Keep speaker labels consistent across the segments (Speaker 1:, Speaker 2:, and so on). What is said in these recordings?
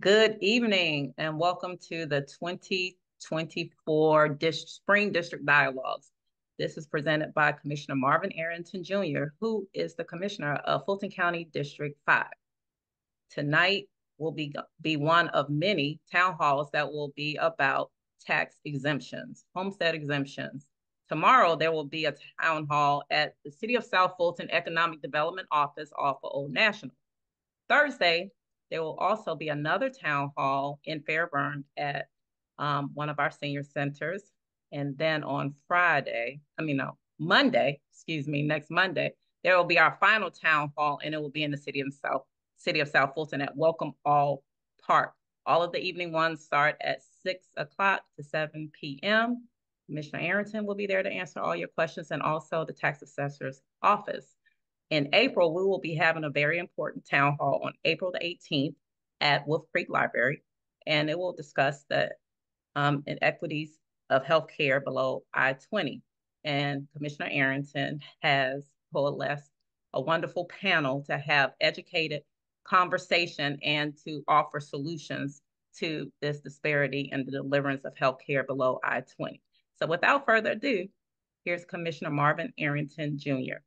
Speaker 1: Good evening and welcome to the 2024 Dis Spring District Dialogues. This is presented by Commissioner Marvin Arrington Jr., who is the Commissioner of Fulton County District 5. Tonight will be, be one of many town halls that will be about tax exemptions, homestead exemptions. Tomorrow, there will be a town hall at the City of South Fulton Economic Development Office off of Old National. Thursday, there will also be another town hall in Fairburn at um, one of our senior centers. And then on Friday, I mean, no, Monday, excuse me, next Monday, there will be our final town hall and it will be in the city of South, city of South Fulton at Welcome All Park. All of the evening ones start at six o'clock to 7 p.m. Commissioner Arrington will be there to answer all your questions and also the tax assessor's office. In April, we will be having a very important town hall on April the 18th at Wolf Creek Library, and it will discuss the um, inequities of healthcare below I-20. And Commissioner Arrington has coalesced a wonderful panel to have educated conversation and to offer solutions to this disparity in the deliverance of healthcare below I-20. So without further ado, here's Commissioner Marvin Arrington Jr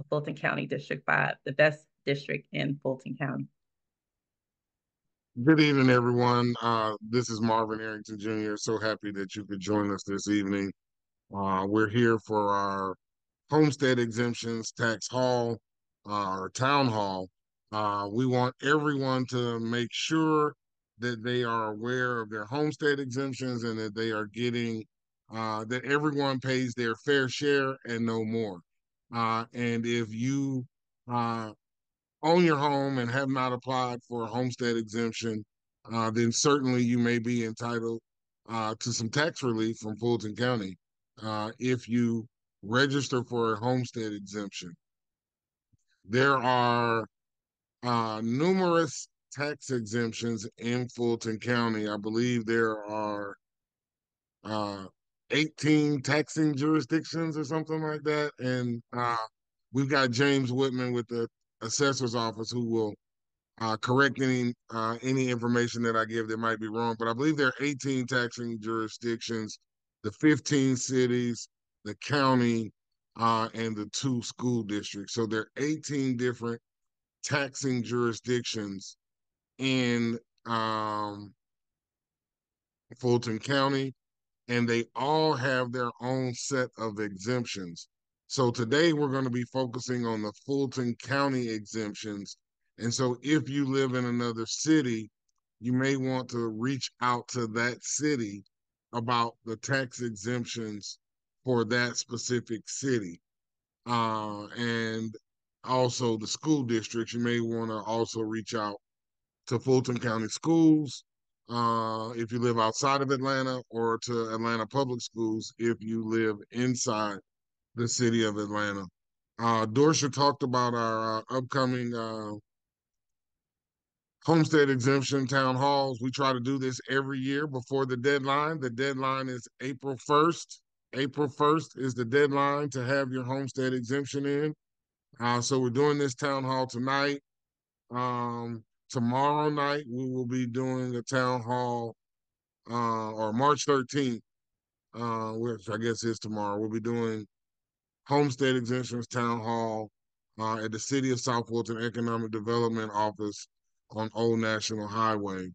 Speaker 1: of Fulton County District 5, the best district in Fulton County.
Speaker 2: Good evening, everyone. Uh, this is Marvin Arrington Jr. So happy that you could join us this evening. Uh, we're here for our homestead exemptions tax hall, uh, our town hall. Uh, we want everyone to make sure that they are aware of their homestead exemptions and that they are getting, uh, that everyone pays their fair share and no more. Uh, and if you uh, own your home and have not applied for a homestead exemption, uh, then certainly you may be entitled uh, to some tax relief from Fulton County uh, if you register for a homestead exemption. There are numerous tax exemptions in Fulton County. I believe there are 18 taxing jurisdictions or something like that. And uh, we've got James Whitman with the assessor's office who will uh, correct any uh, any information that I give that might be wrong. But I believe there are 18 taxing jurisdictions, the 15 cities, the county, uh, and the two school districts. So there are 18 different taxing jurisdictions in um, Fulton County and they all have their own set of exemptions. So today we're going to be focusing on the Fulton County exemptions. And so if you live in another city, you may want to reach out to that city about the tax exemptions for that specific city. Uh, and also the school districts, you may want to also reach out to Fulton County Schools uh, if you live outside of Atlanta, or to Atlanta Public Schools if you live inside the city of Atlanta. Uh, Dorsha talked about our uh, upcoming uh, homestead exemption town halls. We try to do this every year before the deadline. The deadline is April 1st. April 1st is the deadline to have your homestead exemption in. Uh, so we're doing this town hall tonight. Um, tomorrow night we will be doing a town hall uh, or March 13th, uh, which I guess is tomorrow. We'll be doing homestead exemptions town hall uh, at the City of South Fulton Economic Development Office on Old National Highway.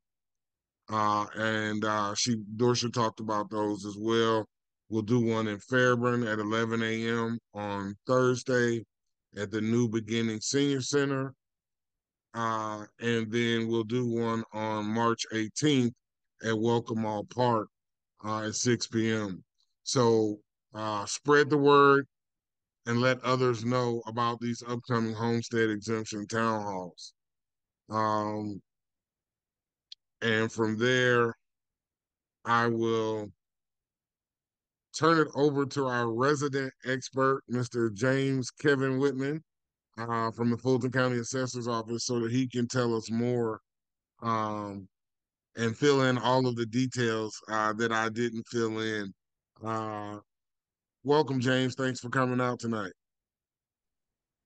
Speaker 2: Uh, and uh, she Dorsha talked about those as well. We'll do one in Fairburn at 11 a.m. on Thursday at the New Beginning Senior Center uh, and then we'll do one on March 18th at Welcome All Park uh, at 6 p.m. So uh, spread the word and let others know about these upcoming homestead exemption town halls. Um, and from there, I will turn it over to our resident expert, Mr. James Kevin Whitman, uh, from the Fulton County Assessor's Office so that he can tell us more um, and fill in all of the details uh, that I didn't fill in. Uh, welcome, James. Thanks for coming out tonight.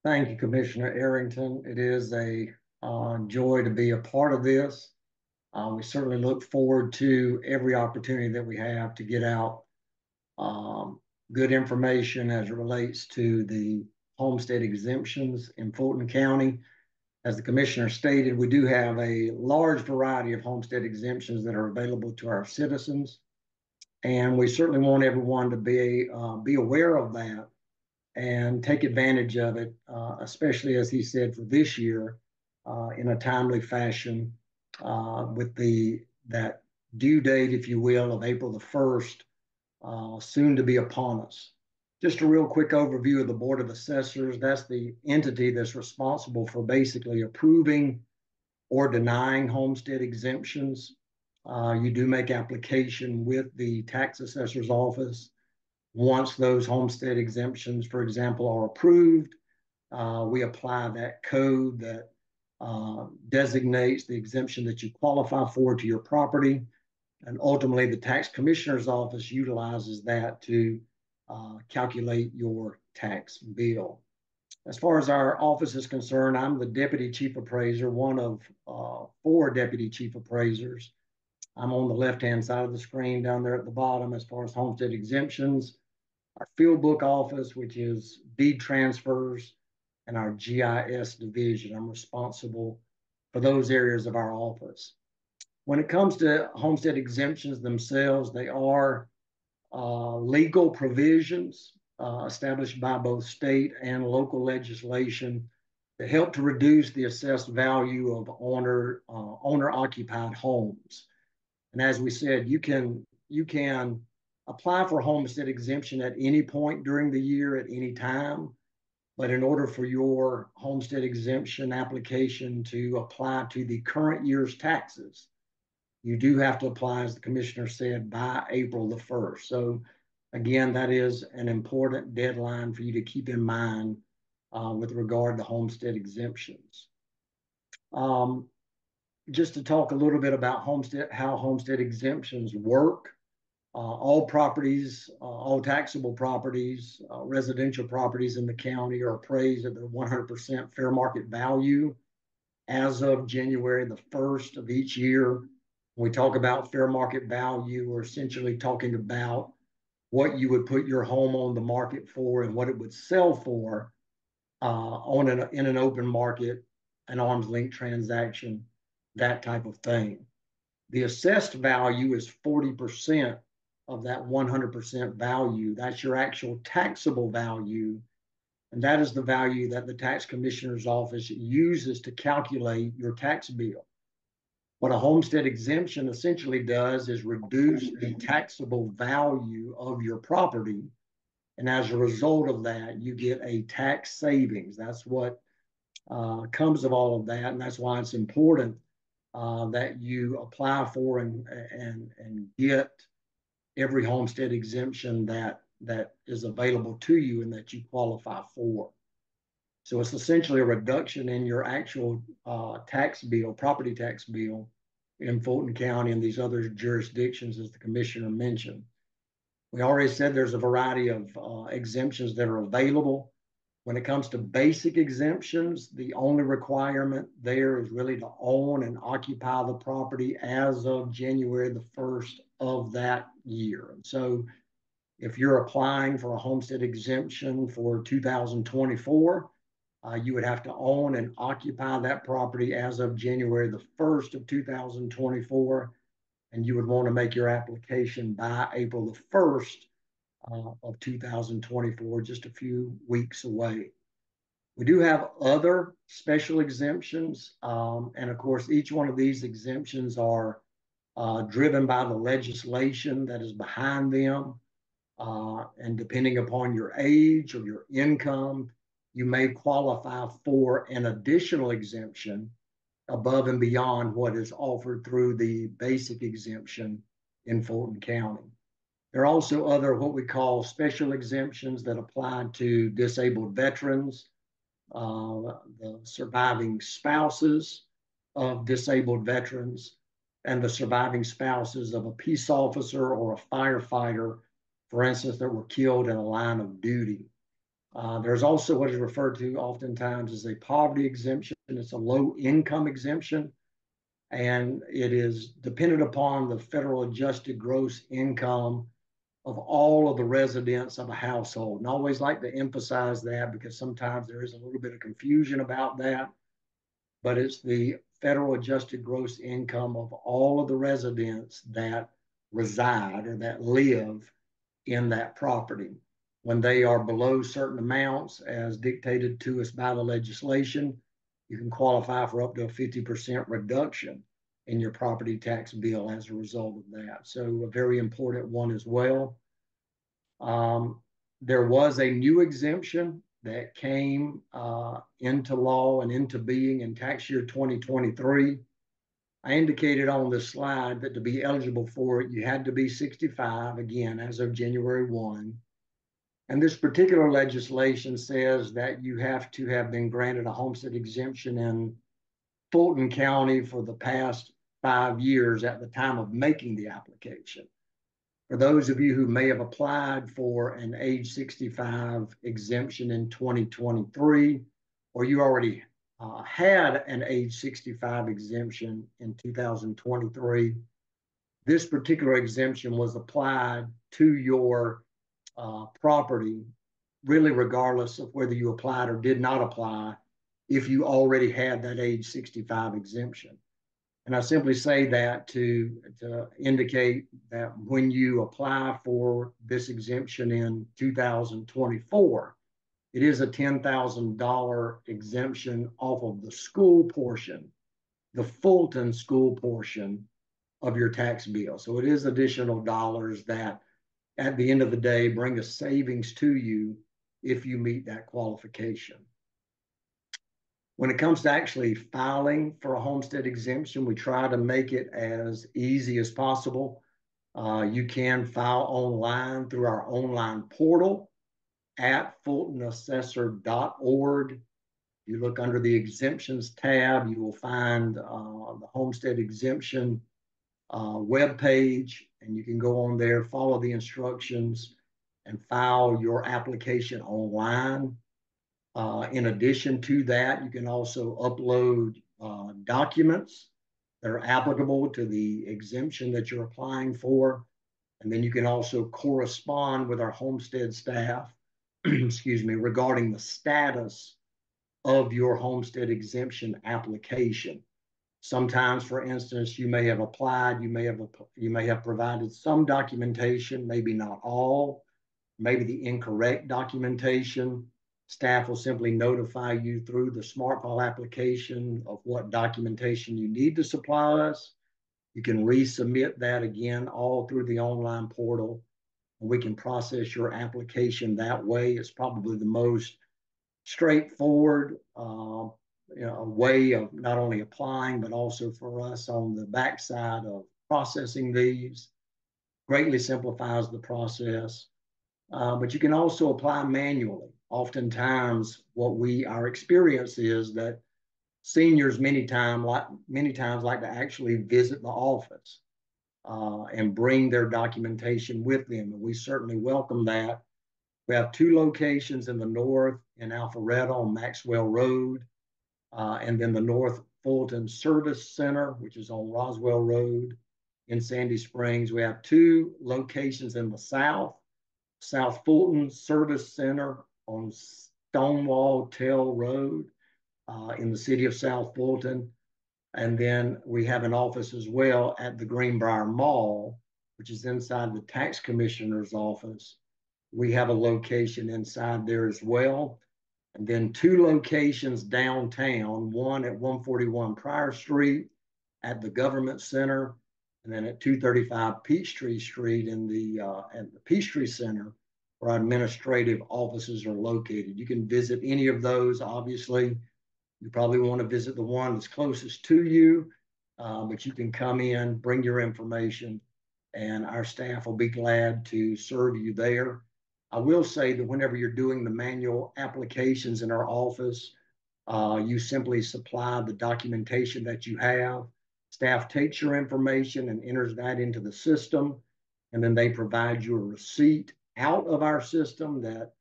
Speaker 3: Thank you, Commissioner Arrington. It is a uh, joy to be a part of this. Uh, we certainly look forward to every opportunity that we have to get out um, good information as it relates to the homestead exemptions in Fulton County. As the commissioner stated, we do have a large variety of homestead exemptions that are available to our citizens. And we certainly want everyone to be, uh, be aware of that and take advantage of it, uh, especially as he said for this year, uh, in a timely fashion, uh, with the that due date, if you will, of April the first, uh, soon to be upon us. Just a real quick overview of the Board of Assessors. That's the entity that's responsible for basically approving or denying homestead exemptions. Uh, you do make application with the tax assessor's office. Once those homestead exemptions, for example, are approved, uh, we apply that code that uh, designates the exemption that you qualify for to your property. And ultimately, the tax commissioner's office utilizes that to uh, calculate your tax bill. As far as our office is concerned, I'm the deputy chief appraiser, one of uh, four deputy chief appraisers. I'm on the left-hand side of the screen down there at the bottom as far as homestead exemptions. Our field book office, which is deed transfers, and our GIS division. I'm responsible for those areas of our office. When it comes to homestead exemptions themselves, they are uh, legal provisions uh, established by both state and local legislation that help to reduce the assessed value of owner uh, owner occupied homes. And as we said, you can you can apply for homestead exemption at any point during the year at any time. But in order for your homestead exemption application to apply to the current year's taxes, you do have to apply, as the commissioner said, by April the 1st. So again, that is an important deadline for you to keep in mind uh, with regard to homestead exemptions. Um, just to talk a little bit about homestead, how homestead exemptions work. Uh, all properties, uh, all taxable properties, uh, residential properties in the county are appraised at their 100% fair market value as of January the 1st of each year when we talk about fair market value, we're essentially talking about what you would put your home on the market for and what it would sell for uh, on an, in an open market, an arm's length transaction, that type of thing. The assessed value is 40% of that 100% value. That's your actual taxable value. And that is the value that the tax commissioner's office uses to calculate your tax bill. What a homestead exemption essentially does is reduce the taxable value of your property. And as a result of that, you get a tax savings. That's what uh, comes of all of that. And that's why it's important uh, that you apply for and, and, and get every homestead exemption that, that is available to you and that you qualify for. So it's essentially a reduction in your actual uh, tax bill, property tax bill in Fulton County and these other jurisdictions, as the commissioner mentioned. We already said there's a variety of uh, exemptions that are available. When it comes to basic exemptions, the only requirement there is really to own and occupy the property as of January the 1st of that year. So if you're applying for a homestead exemption for 2024, uh, you would have to own and occupy that property as of January the 1st of 2024. And you would want to make your application by April the 1st uh, of 2024, just a few weeks away. We do have other special exemptions. Um, and of course, each one of these exemptions are uh, driven by the legislation that is behind them. Uh, and depending upon your age or your income, you may qualify for an additional exemption above and beyond what is offered through the basic exemption in Fulton County. There are also other what we call special exemptions that apply to disabled veterans, uh, the surviving spouses of disabled veterans, and the surviving spouses of a peace officer or a firefighter, for instance, that were killed in a line of duty. Uh, there's also what is referred to oftentimes as a poverty exemption. It's a low income exemption. And it is dependent upon the federal adjusted gross income of all of the residents of a household. And I always like to emphasize that because sometimes there is a little bit of confusion about that. But it's the federal adjusted gross income of all of the residents that reside or that live in that property. When they are below certain amounts as dictated to us by the legislation, you can qualify for up to a 50% reduction in your property tax bill as a result of that. So a very important one as well. Um, there was a new exemption that came uh, into law and into being in tax year 2023. I indicated on the slide that to be eligible for it, you had to be 65 again as of January 1. And this particular legislation says that you have to have been granted a homestead exemption in Fulton County for the past five years at the time of making the application. For those of you who may have applied for an age 65 exemption in 2023, or you already uh, had an age 65 exemption in 2023, this particular exemption was applied to your uh, property, really regardless of whether you applied or did not apply, if you already had that age 65 exemption. And I simply say that to, to indicate that when you apply for this exemption in 2024, it is a $10,000 exemption off of the school portion, the Fulton school portion of your tax bill. So it is additional dollars that at the end of the day bring a savings to you if you meet that qualification. When it comes to actually filing for a homestead exemption, we try to make it as easy as possible. Uh, you can file online through our online portal at fultonassessor.org. You look under the exemptions tab, you will find uh, the homestead exemption uh, web page, and you can go on there, follow the instructions, and file your application online. Uh, in addition to that, you can also upload uh, documents that are applicable to the exemption that you're applying for. And then you can also correspond with our homestead staff excuse me, regarding the status of your homestead exemption application. Sometimes, for instance, you may have applied, you may have you may have provided some documentation, maybe not all, maybe the incorrect documentation. Staff will simply notify you through the SmartFile application of what documentation you need to supply us. You can resubmit that again all through the online portal we can process your application that way. It's probably the most straightforward uh, you know, a way of not only applying, but also for us on the backside of processing these. Greatly simplifies the process. Uh, but you can also apply manually. Oftentimes, what we our experience is that seniors many times like many times like to actually visit the office uh, and bring their documentation with them. And we certainly welcome that. We have two locations in the north in Alpharetta on Maxwell Road, uh, and then the North Fulton Service Center, which is on Roswell Road in Sandy Springs. We have two locations in the south, South Fulton Service Center on Stonewall Tell Road uh, in the city of South Fulton, and then we have an office as well at the Greenbrier Mall, which is inside the tax commissioner's office. We have a location inside there as well. And then two locations downtown, one at 141 Pryor Street at the Government Center, and then at 235 Peachtree Street in the, uh, at the Peachtree Center, where administrative offices are located. You can visit any of those, obviously. You probably want to visit the one that's closest to you, uh, but you can come in, bring your information, and our staff will be glad to serve you there. I will say that whenever you're doing the manual applications in our office, uh, you simply supply the documentation that you have. Staff takes your information and enters that into the system, and then they provide you a receipt out of our system that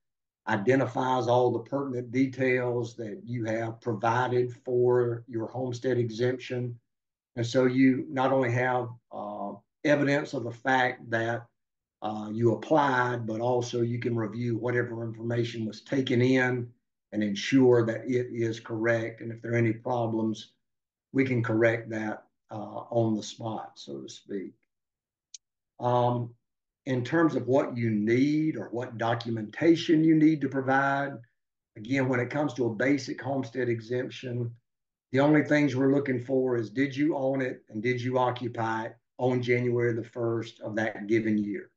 Speaker 3: identifies all the pertinent details that you have provided for your homestead exemption. And so you not only have uh, evidence of the fact that uh, you applied, but also you can review whatever information was taken in and ensure that it is correct. And if there are any problems, we can correct that uh, on the spot, so to speak. Um, in terms of what you need or what documentation you need to provide, again, when it comes to a basic homestead exemption, the only things we're looking for is did you own it and did you occupy it on January the 1st of that given year?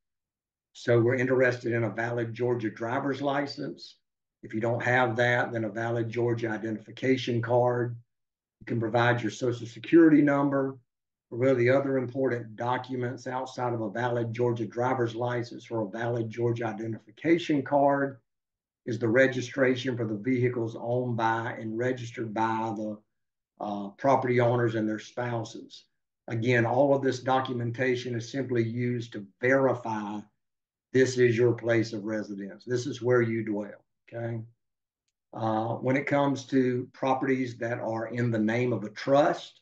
Speaker 3: So we're interested in a valid Georgia driver's license. If you don't have that, then a valid Georgia identification card. You can provide your social security number, or the other important documents outside of a valid Georgia driver's license or a valid Georgia identification card is the registration for the vehicles owned by and registered by the uh, property owners and their spouses. Again, all of this documentation is simply used to verify this is your place of residence. This is where you dwell, okay? Uh, when it comes to properties that are in the name of a trust,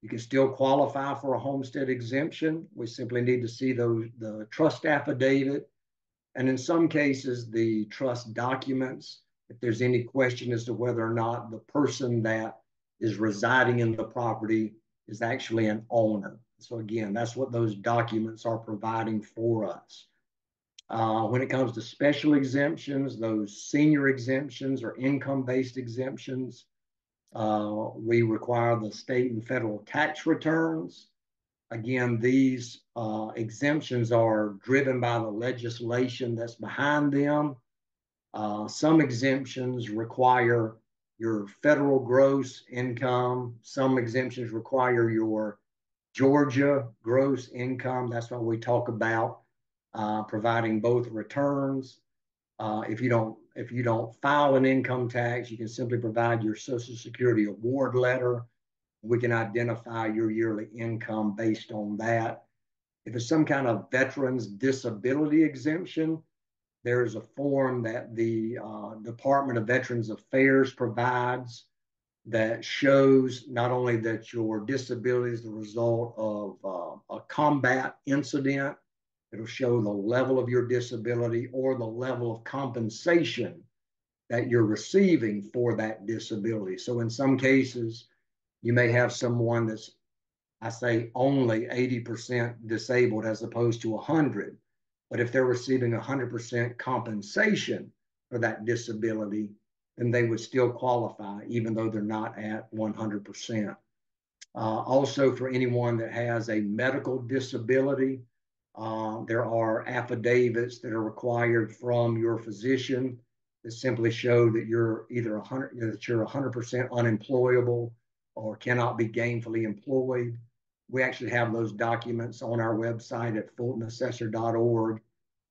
Speaker 3: you can still qualify for a homestead exemption. We simply need to see those, the trust affidavit, and in some cases, the trust documents, if there's any question as to whether or not the person that is residing in the property is actually an owner. So again, that's what those documents are providing for us. Uh, when it comes to special exemptions, those senior exemptions or income-based exemptions, uh, we require the state and federal tax returns. Again, these uh, exemptions are driven by the legislation that's behind them. Uh, some exemptions require your federal gross income. Some exemptions require your Georgia gross income. That's what we talk about uh, providing both returns. Uh, if you don't if you don't file an income tax, you can simply provide your Social Security award letter. We can identify your yearly income based on that. If it's some kind of veterans disability exemption, there is a form that the uh, Department of Veterans Affairs provides that shows not only that your disability is the result of uh, a combat incident It'll show the level of your disability or the level of compensation that you're receiving for that disability. So in some cases, you may have someone that's, I say, only 80% disabled as opposed to 100. But if they're receiving 100% compensation for that disability, then they would still qualify, even though they're not at 100%. Uh, also, for anyone that has a medical disability, uh, there are affidavits that are required from your physician that simply show that you're either 100 that you're 100% unemployable or cannot be gainfully employed. We actually have those documents on our website at fultonassessor.org,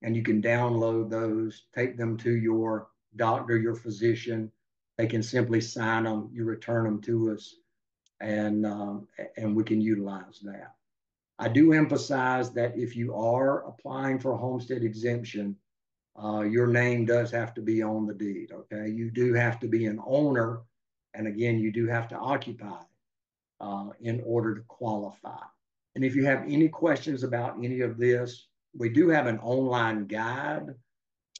Speaker 3: and you can download those, take them to your doctor, your physician. They can simply sign them, you return them to us, and um, and we can utilize that. I do emphasize that if you are applying for a homestead exemption, uh, your name does have to be on the deed. Okay, you do have to be an owner, and again, you do have to occupy uh, in order to qualify. And if you have any questions about any of this, we do have an online guide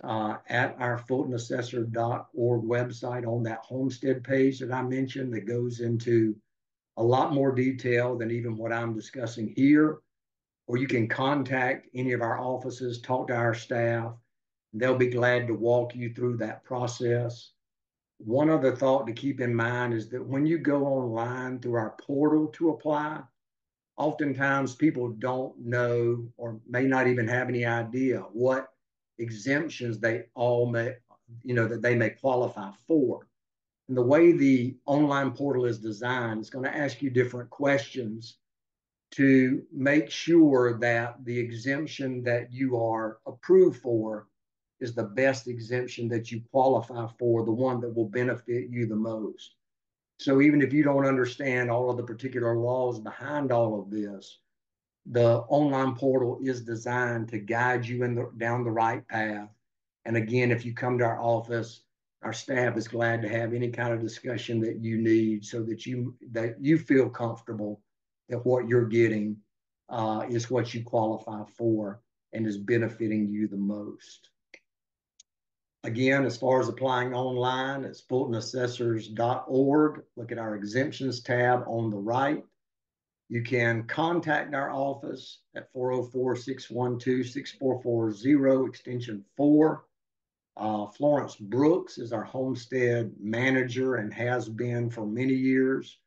Speaker 3: uh, at our fultonassessor.org website on that homestead page that I mentioned that goes into a lot more detail than even what I'm discussing here. Or you can contact any of our offices, talk to our staff. They'll be glad to walk you through that process. One other thought to keep in mind is that when you go online through our portal to apply, oftentimes people don't know or may not even have any idea what exemptions they all may, you know, that they may qualify for. And the way the online portal is designed, it's going to ask you different questions to make sure that the exemption that you are approved for is the best exemption that you qualify for, the one that will benefit you the most. So even if you don't understand all of the particular laws behind all of this, the online portal is designed to guide you in the, down the right path. And again, if you come to our office, our staff is glad to have any kind of discussion that you need so that you that you feel comfortable that what you're getting uh, is what you qualify for and is benefiting you the most. Again, as far as applying online, it's fultonassessors.org. Look at our exemptions tab on the right. You can contact our office at 404-612-6440, extension 4. Uh, Florence Brooks is our homestead manager and has been for many years.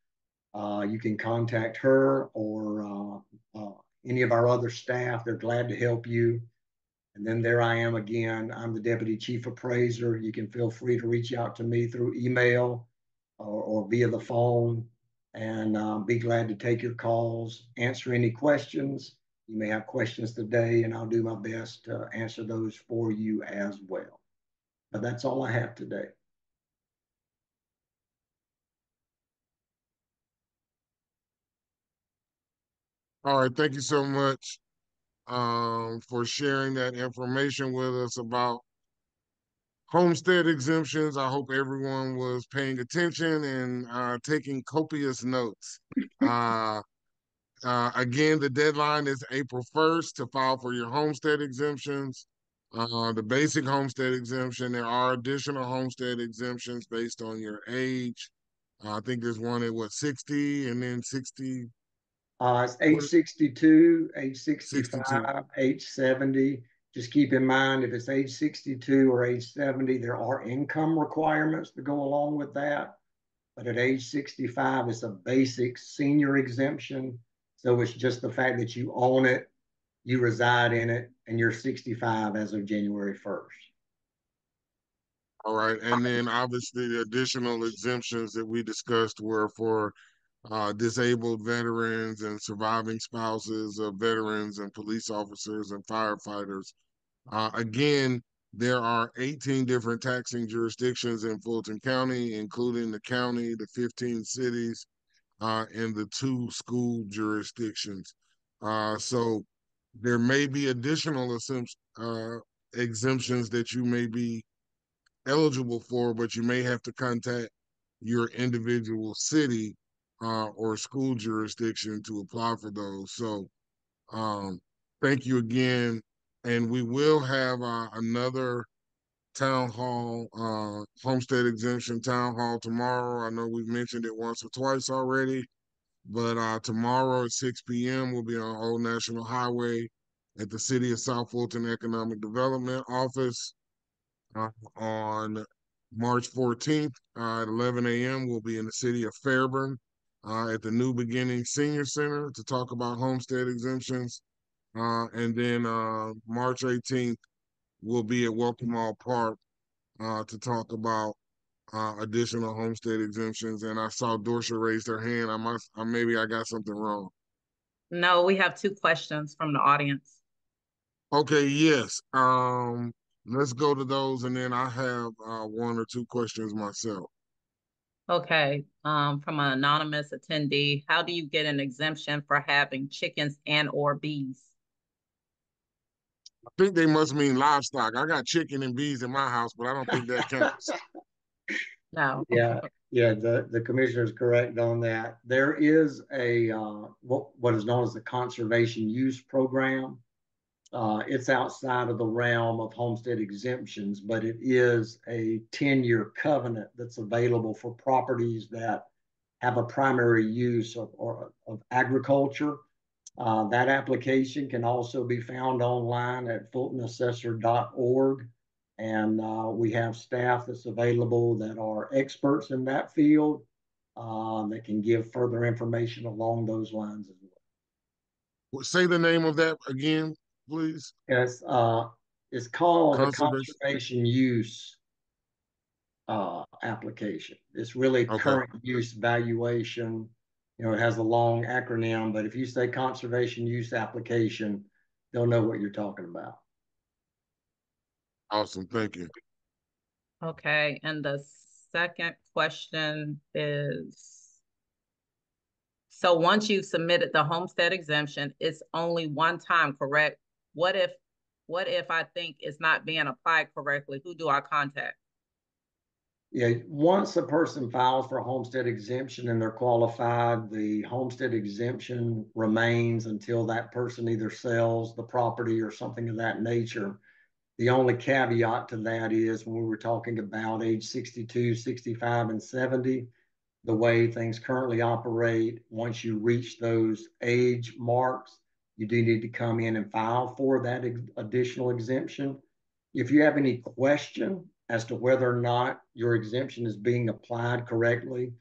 Speaker 3: Uh, you can contact her or uh, uh any of our other staff. They're glad to help you. And then there I am again. I'm the deputy chief appraiser. You can feel free to reach out to me through email or, or via the phone and uh, be glad to take your calls, answer any questions. You may have questions today, and I'll do my best to answer those for you as well. But that's all I have today.
Speaker 2: All right, thank you so much um, for sharing that information with us about homestead exemptions. I hope everyone was paying attention and uh, taking copious notes. Uh, uh, again, the deadline is April 1st to file for your homestead exemptions. Uh, the basic homestead exemption, there are additional homestead exemptions based on your age. Uh, I think there's one at what, 60 and then 60,
Speaker 3: uh, it's age 62, age 65, 62. age 70. Just keep in mind if it's age 62 or age 70, there are income requirements to go along with that. But at age 65, it's a basic senior exemption. So it's just the fact that you own it, you reside in it, and you're 65 as of January 1st.
Speaker 2: All right. And then obviously the additional exemptions that we discussed were for uh, disabled veterans and surviving spouses of veterans and police officers and firefighters. Uh, again, there are 18 different taxing jurisdictions in Fulton County, including the county, the 15 cities, uh, and the two school jurisdictions. Uh, so there may be additional uh, exemptions that you may be eligible for, but you may have to contact your individual city uh, or school jurisdiction to apply for those. So um, thank you again. And we will have uh, another town hall, uh, homestead exemption town hall tomorrow. I know we've mentioned it once or twice already, but uh, tomorrow at 6 p.m. we'll be on Old National Highway at the City of South Fulton Economic Development Office. Uh, on March 14th uh, at 11 a.m., we'll be in the city of Fairburn uh, at the New Beginning Senior Center to talk about homestead exemptions. Uh, and then uh, March 18th, we'll be at Welcome All Park to talk about uh, additional homestead exemptions. And I saw Dorsha raise her hand. I must, uh, maybe I got something wrong.
Speaker 1: No, we have two questions from the audience.
Speaker 2: Okay, yes. Um, let's go to those, and then I have one or two questions myself.
Speaker 1: Okay, um, from an anonymous attendee, how do you get an exemption for having chickens and or bees?
Speaker 2: I think they must mean livestock. I got chicken and bees in my house, but I don't think that counts.
Speaker 3: Yeah, yeah, the, the commissioner is correct on that. There is a uh, what, what is known as the conservation use program. Uh, it's outside of the realm of homestead exemptions, but it is a 10 year covenant that's available for properties that have a primary use of, or, of agriculture. Uh, that application can also be found online at fultonassessor.org. And uh, we have staff that's available that are experts in that field uh, that can give further information along those lines as well.
Speaker 2: Say the name of that again please?
Speaker 3: Yes, uh, it's called a conservation use uh, application. It's really okay. current use valuation. You know, it has a long acronym, but if you say conservation use application, they'll know what you're talking about.
Speaker 2: Awesome. Thank you.
Speaker 1: Okay. And the second question is so once you've submitted the homestead exemption, it's only one time, correct? what if what if I think it's not being applied correctly? Who do I contact?
Speaker 3: Yeah, once a person files for a homestead exemption and they're qualified, the homestead exemption remains until that person either sells the property or something of that nature. The only caveat to that is when we were talking about age 62, 65, and 70, the way things currently operate, once you reach those age marks, you do need to come in and file for that additional exemption. If you have any question as to whether or not your exemption is being applied correctly,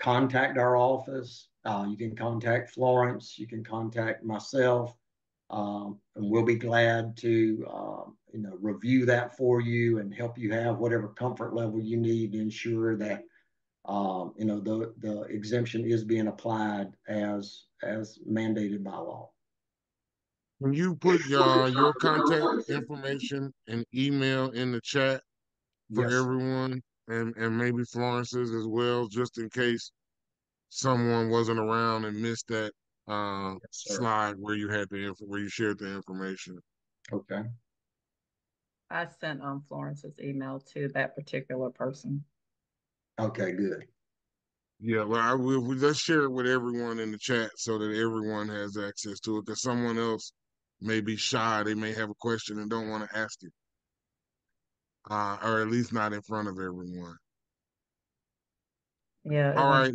Speaker 3: contact our office. Uh, you can contact Florence. You can contact myself, um, and we'll be glad to um, you know review that for you and help you have whatever comfort level you need to ensure that um, you know the the exemption is being applied as as mandated by law.
Speaker 2: Can you put your your contact information and email in the chat for yes. everyone and and maybe Florence's as well, just in case someone wasn't around and missed that uh, yes, slide where you had the info where you shared the information.
Speaker 3: Okay.
Speaker 1: I sent um Florence's email to that particular person.
Speaker 3: Okay, good.
Speaker 2: Yeah, well, I will. We, let's share it with everyone in the chat so that everyone has access to it. Because someone else may be shy. They may have a question and don't want to ask it. Uh, or at least not in front of everyone.
Speaker 1: Yeah.
Speaker 2: All right.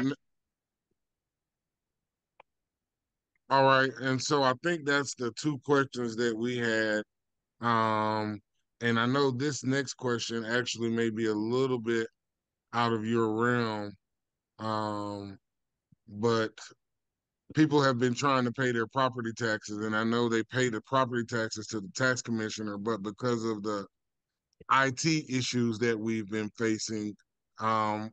Speaker 2: All right. And so I think that's the two questions that we had. Um, and I know this next question actually may be a little bit out of your realm. Um, but people have been trying to pay their property taxes, and I know they pay the property taxes to the tax commissioner, but because of the IT issues that we've been facing, um,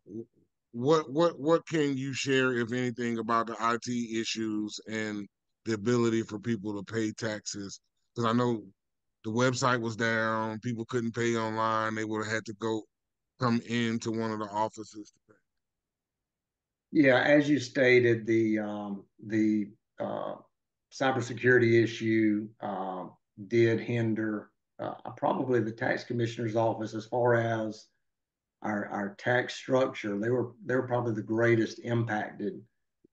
Speaker 2: what what what can you share, if anything, about the IT issues and the ability for people to pay taxes? Because I know the website was down, people couldn't pay online, they would have had to go come into one of the offices to pay.
Speaker 3: Yeah, as you stated, the um, the uh, cybersecurity issue uh, did hinder uh, probably the tax commissioner's office as far as our our tax structure. They were they were probably the greatest impacted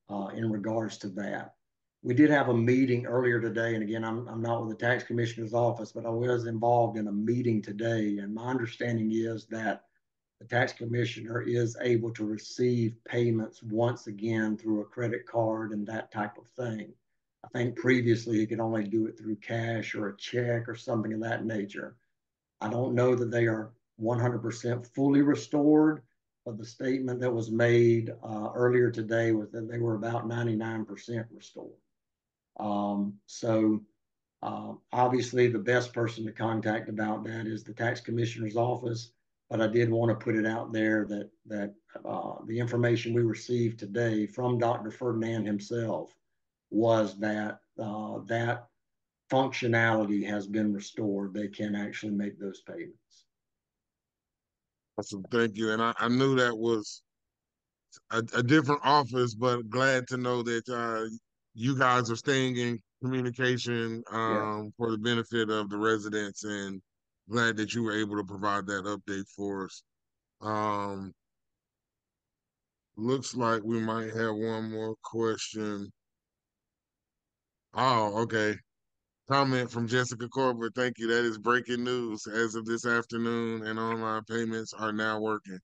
Speaker 3: uh, in regards to that. We did have a meeting earlier today, and again, I'm I'm not with the tax commissioner's office, but I was involved in a meeting today, and my understanding is that the tax commissioner is able to receive payments once again through a credit card and that type of thing. I think previously he could only do it through cash or a check or something of that nature. I don't know that they are 100% fully restored, but the statement that was made uh, earlier today was that they were about 99% restored. Um, so uh, obviously the best person to contact about that is the tax commissioner's office but I did want to put it out there that that uh, the information we received today from Dr. Ferdinand himself was that uh, that functionality has been restored. They can actually make those payments.
Speaker 2: Awesome, thank you. And I, I knew that was a, a, different office, but glad to know that uh, you guys are staying in communication um, yeah. for the benefit of the residents and glad that you were able to provide that update for us. Um, looks like we might have one more question. Oh, okay. Comment from Jessica Corbett. Thank you. That is breaking news. As of this afternoon, and online payments are now working.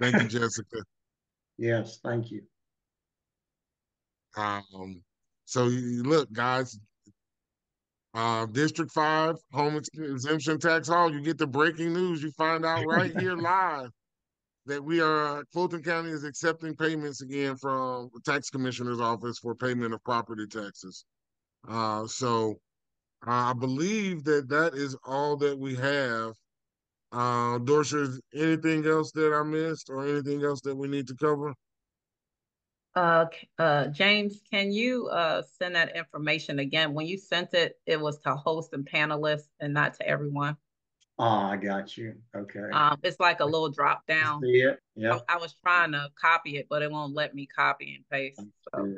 Speaker 2: Thank you, Jessica.
Speaker 3: Yes, thank you.
Speaker 2: Um, so you look, guys, uh, District 5, home exemption tax hall, you get the breaking news. You find out right here live that we are, Fulton County is accepting payments again from the tax commissioner's office for payment of property taxes. Uh, so I believe that that is all that we have. Uh, Dorsha, anything else that I missed or anything else that we need to cover?
Speaker 1: Uh, uh, James, can you uh, send that information again? When you sent it, it was to host and panelists and not to everyone.
Speaker 3: Oh, I got you. Okay.
Speaker 1: Um, it's like a little drop down.
Speaker 3: See it? Yeah.
Speaker 1: I, I, was trying to copy it, but it won't let me copy and paste. So.